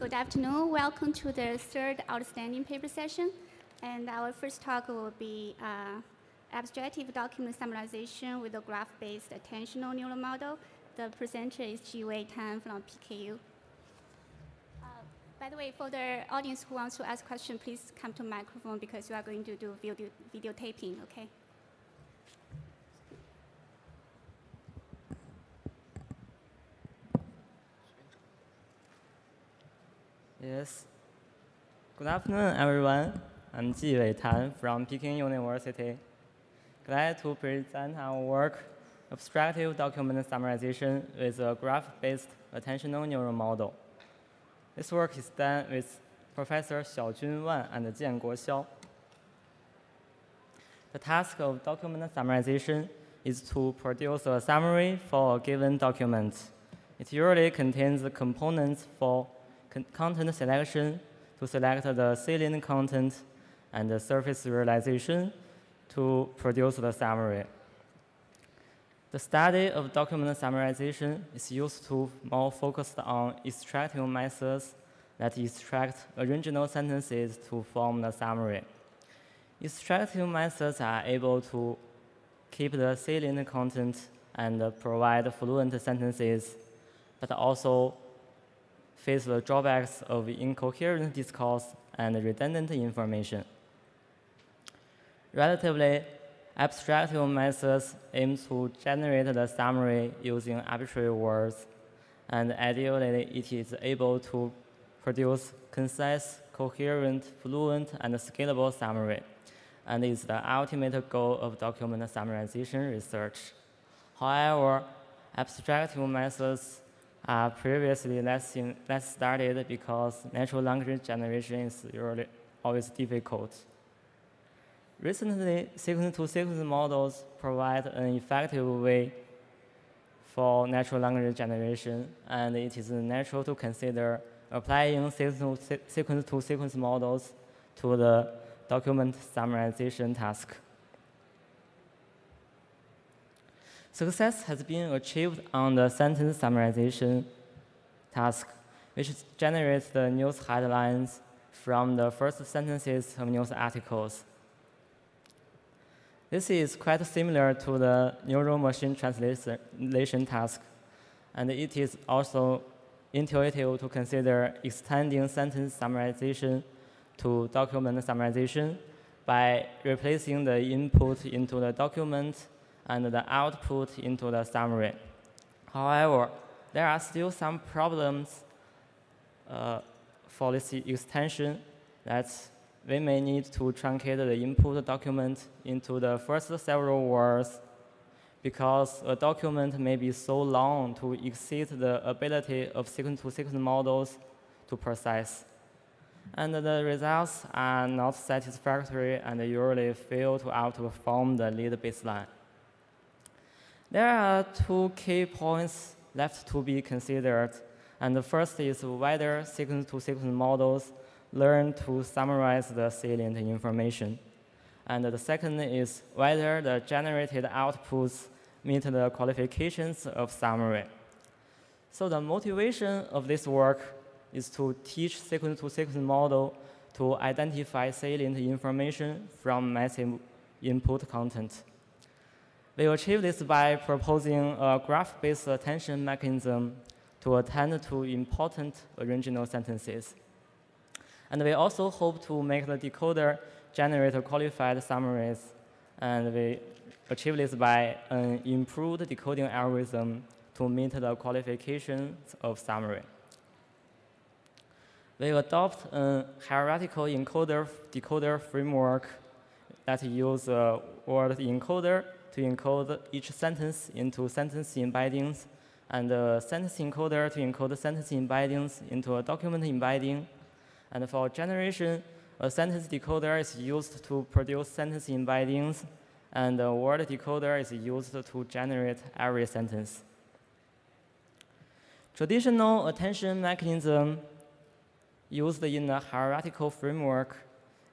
Good afternoon. Welcome to the third outstanding paper session. And our first talk will be uh, abstractive document summarization with a graph-based attentional neural model. The presenter is Jiwei Tan from PKU. Uh, by the way, for the audience who wants to ask questions, please come to microphone because you are going to do video, video taping, okay? Yes. Good afternoon, everyone. I'm Jiwei Tan from Peking University. Glad to present our work, Abstractive Document Summarization with a Graph-Based Attentional Neural Model. This work is done with Professor Xiaojun Wan and Jianguo Xiao. The task of document summarization is to produce a summary for a given document. It usually contains the components for content selection to select the salient content and the surface realization to produce the summary. The study of document summarization is used to more focused on extractive methods that extract original sentences to form the summary. Extractive methods are able to keep the salient content and provide fluent sentences, but also face the drawbacks of incoherent discourse and redundant information. Relatively, abstractive methods aim to generate the summary using arbitrary words, and ideally it is able to produce concise, coherent, fluent, and scalable summary, and is the ultimate goal of document summarization research. However, abstractive methods are previously in, less studied because natural language generation is really always difficult. Recently, sequence-to-sequence models provide an effective way for natural language generation, and it is natural to consider applying sequence-to-sequence models to the document summarization task. Success has been achieved on the sentence summarization task, which generates the news headlines from the first sentences of news articles. This is quite similar to the neural machine translation task, and it is also intuitive to consider extending sentence summarization to document summarization by replacing the input into the document and the output into the summary. However, there are still some problems uh, for this extension that we may need to truncate the input document into the first several words because a document may be so long to exceed the ability of sequence-to-sequence -sequence models to process. And the results are not satisfactory and usually fail to outperform the lead baseline. There are two key points left to be considered. And the first is whether sequence-to-sequence models learn to summarize the salient information. And the second is whether the generated outputs meet the qualifications of summary. So the motivation of this work is to teach sequence-to-sequence -sequence model to identify salient information from massive input content. We achieve this by proposing a graph-based attention mechanism to attend to important original sentences. And we also hope to make the decoder generate qualified summaries. And we achieve this by an improved decoding algorithm to meet the qualifications of summary. We adopt a hierarchical encoder decoder framework that uses a word encoder encode each sentence into sentence embeddings, and a sentence encoder to encode sentence embeddings into a document embedding. And for generation, a sentence decoder is used to produce sentence embeddings, and a word decoder is used to generate every sentence. Traditional attention mechanism used in the hierarchical framework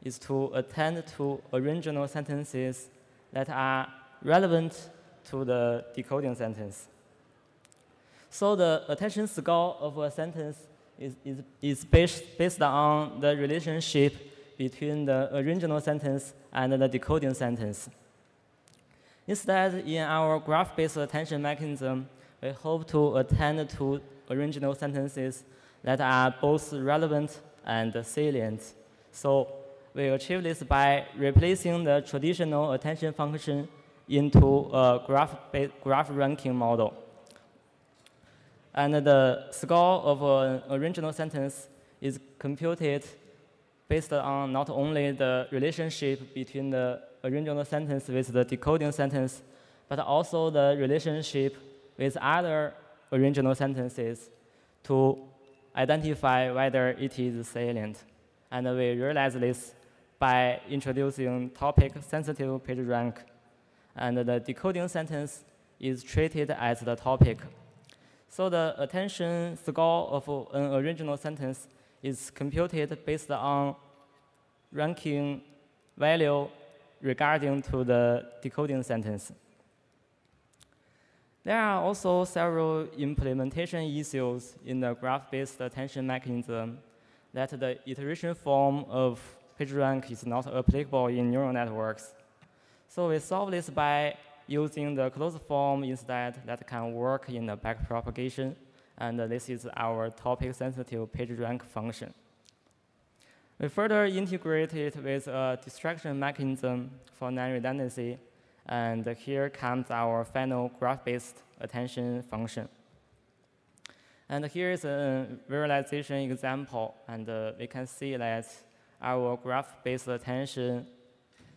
is to attend to original sentences that are relevant to the decoding sentence. So the attention score of a sentence is, is, is based, based on the relationship between the original sentence and the decoding sentence. Instead, in our graph-based attention mechanism, we hope to attend to original sentences that are both relevant and salient. So we achieve this by replacing the traditional attention function into a graph, graph ranking model. And the score of an original sentence is computed based on not only the relationship between the original sentence with the decoding sentence, but also the relationship with other original sentences to identify whether it is salient. And we realize this by introducing topic-sensitive PageRank. And the decoding sentence is treated as the topic. So the attention score of an original sentence is computed based on ranking value regarding to the decoding sentence. There are also several implementation issues in the graph-based attention mechanism that the iteration form of PageRank is not applicable in neural networks. So we solve this by using the closed form instead that can work in the backpropagation, and this is our topic-sensitive PageRank function. We further integrate it with a distraction mechanism for non-redundancy and here comes our final graph-based attention function. And here is a visualization example, and uh, we can see that our graph-based attention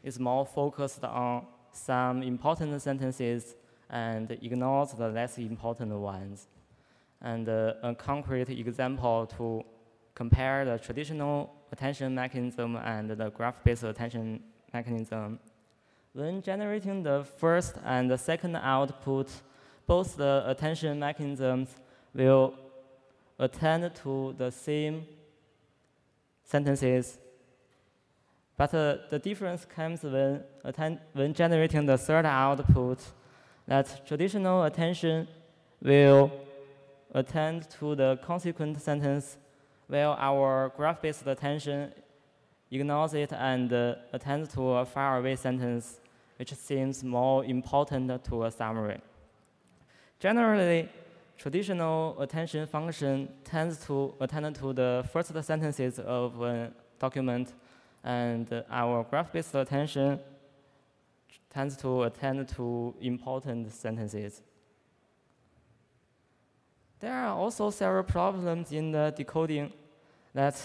is more focused on some important sentences and ignores the less important ones. And uh, a concrete example to compare the traditional attention mechanism and the graph-based attention mechanism when generating the first and the second output, both the attention mechanisms will attend to the same sentences. But uh, the difference comes when, when generating the third output, that traditional attention will attend to the consequent sentence, while our graph-based attention ignores it and uh, attends to a faraway sentence which seems more important to a summary. Generally, traditional attention function tends to attend to the first sentences of a document, and our graph-based attention tends to attend to important sentences. There are also several problems in the decoding that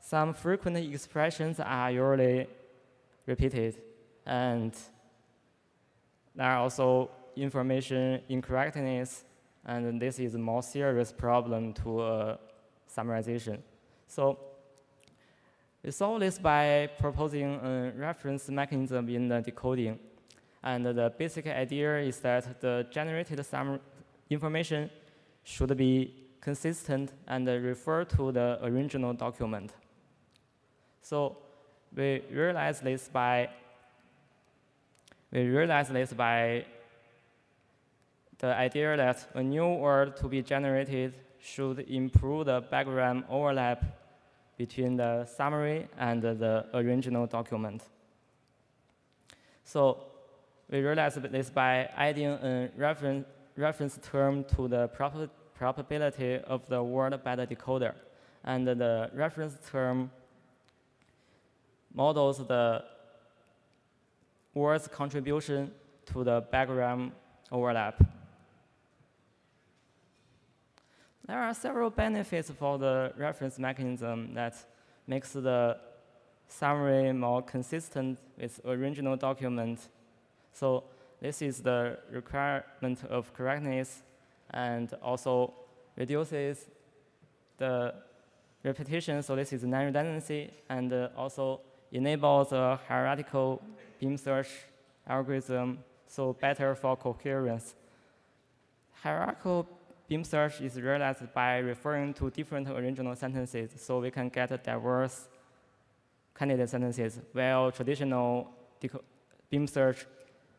some frequent expressions are usually repeated, and there are also information incorrectness, and this is a more serious problem to uh, summarization. So we solve this by proposing a reference mechanism in the decoding. And the basic idea is that the generated sum information should be consistent and refer to the original document. So we realize this by we realize this by the idea that a new word to be generated should improve the bigram overlap between the summary and the original document. So we realize this by adding a reference, reference term to the prob probability of the word by the decoder. And the reference term models the word's contribution to the bigram overlap. There are several benefits for the reference mechanism that makes the summary more consistent with original document. So this is the requirement of correctness and also reduces the repetition, so this is non-redundancy, and also enables a hierarchical beam search algorithm, so better for coherence. Hierarchical beam search is realized by referring to different original sentences, so we can get diverse candidate sentences, while traditional beam search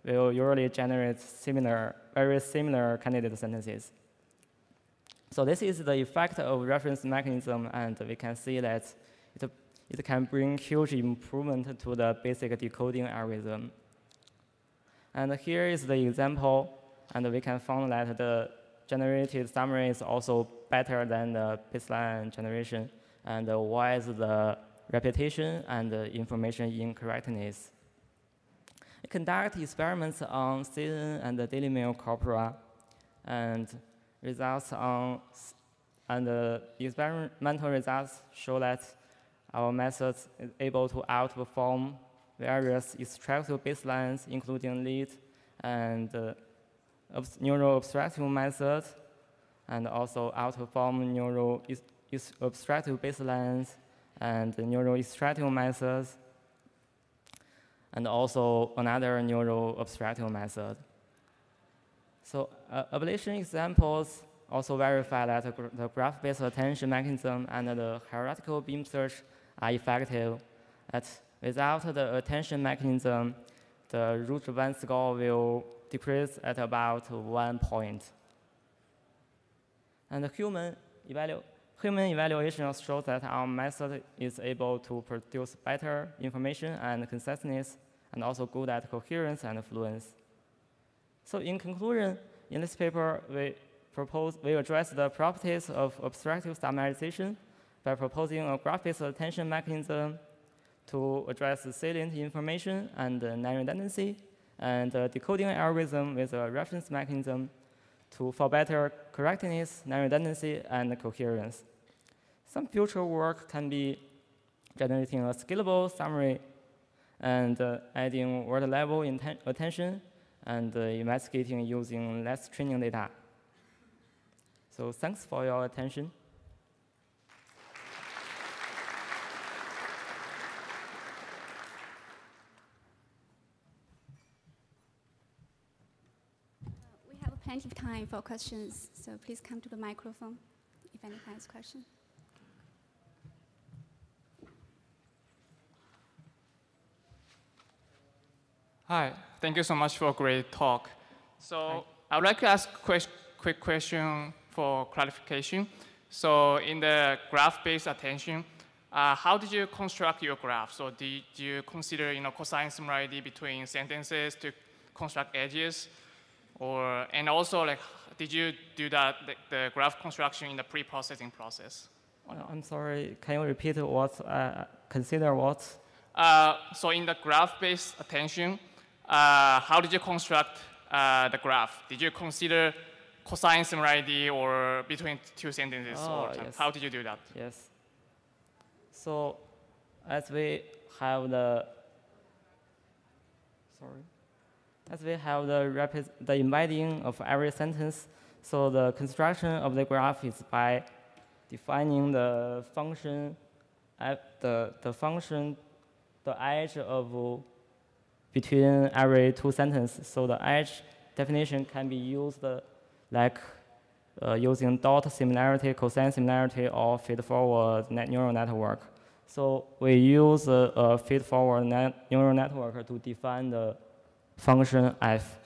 will usually generate similar, very similar candidate sentences. So this is the effect of reference mechanism, and we can see that it, it can bring huge improvement to the basic decoding algorithm. And here is the example, and we can find that the generated summary is also better than the baseline generation. And why is the repetition and information incorrectness? conduct experiments on CNN and the daily mail corpora, and results on and the experimental results show that our method is able to outperform various extractive baselines, including lead and uh, neural abstractive method, and also outperform neural abstractive baselines and neural extractive methods, and also another neural abstractive method. So uh, ablation examples also verify that the graph-based attention mechanism and the hierarchical beam search are effective. That without the attention mechanism, the ROUGE-1 score will decrease at about one point. And human, evalu human evaluation shows that our method is able to produce better information and conciseness, and also good at coherence and fluence. So in conclusion, in this paper, we propose we address the properties of abstractive summarization by proposing a graph-based attention mechanism to address salient information and non-redundancy, and a decoding algorithm with a reference mechanism to for better correctness, non-redundancy, and coherence. Some future work can be generating a scalable summary and uh, adding word level attention and uh, investigating using less training data. So thanks for your attention. Plenty of time for questions, so please come to the microphone if anyone has questions. Hi, thank you so much for a great talk. So Hi. I would like to ask a quick question for clarification. So in the graph-based attention, uh, how did you construct your graph? So did you consider you know, cosine similarity between sentences to construct edges? Or, and also, like, did you do that, the, the graph construction in the pre-processing process? I'm sorry, can you repeat what, uh, consider what? Uh, so in the graph-based attention, uh, how did you construct uh, the graph? Did you consider cosine similarity or between two sentences? Oh, or yes. How did you do that? Yes. So as we have the, sorry, as we have the, the embedding of every sentence, so the construction of the graph is by defining the function, at the, the function, the edge of between every two sentences. So the edge definition can be used like uh, using dot similarity, cosine similarity, or feed-forward net neural network. So we use a, a feed-forward net neural network to define the function f.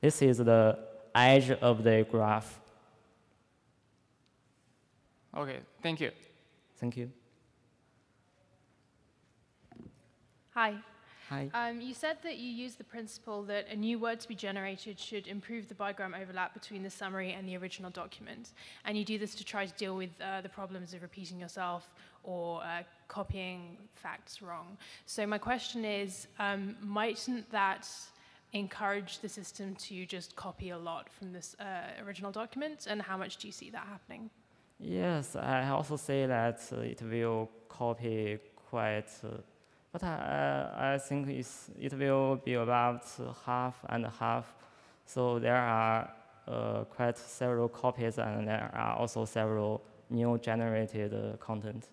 This is the edge of the graph. Okay, thank you. Thank you. Hi, Hi. Um, you said that you use the principle that a new word to be generated should improve the bigram overlap between the summary and the original document. And you do this to try to deal with uh, the problems of repeating yourself or uh, copying facts wrong. So my question is, um, mightn't that encourage the system to just copy a lot from this uh, original document? And how much do you see that happening? Yes, I also say that uh, it will copy quite uh, but I, I think it's, it will be about half and half. So there are uh, quite several copies and there are also several new generated uh, content.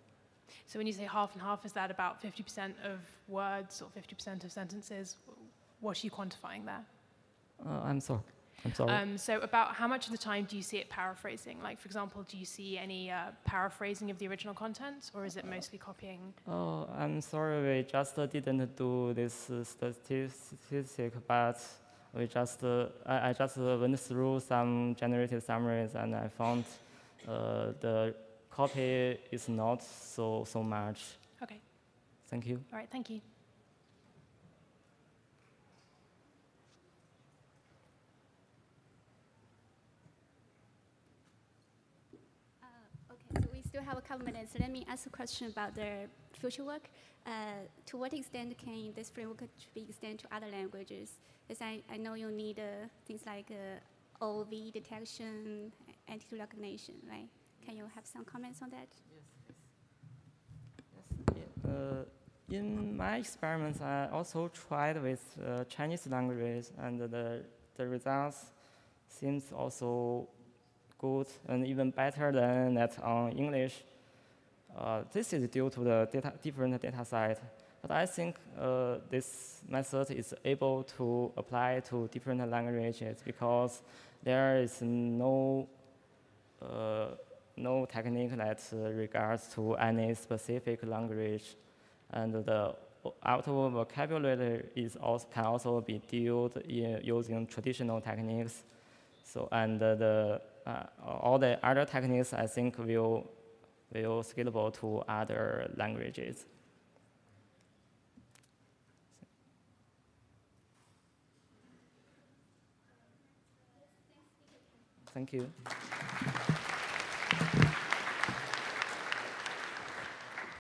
So when you say half and half, is that about 50% of words or 50% of sentences? What are you quantifying there? Uh, I'm sorry. I'm sorry. Um, so about how much of the time do you see it paraphrasing? Like, for example, do you see any uh, paraphrasing of the original content, or is it mostly copying? Oh, I'm sorry, we just didn't do this uh, statistic, but we just, uh, I, I, just went through some generated summaries and I found uh, the copy is not so so much. Okay. Thank you. All right. Thank you. Uh, Okay, so we still have a couple minutes. Let me ask a question about the future work. Uh, to what extent can this framework be extended to other languages? As I, I know you need uh, things like uh, OOV detection, entity recognition, right? Can you have some comments on that? Yes. Uh, in my experiments, I also tried with uh, Chinese languages, and the, the results seems also good and even better than that on English. Uh, this is due to the data, different data set. But I think uh, this method is able to apply to different languages because there is no uh, no technique that uh, regards to any specific language, and the auto vocabulary is also, can also be dealt in using traditional techniques. So and uh, the uh, Uh, all the other techniques I think will will scalable to other languages. Thank you.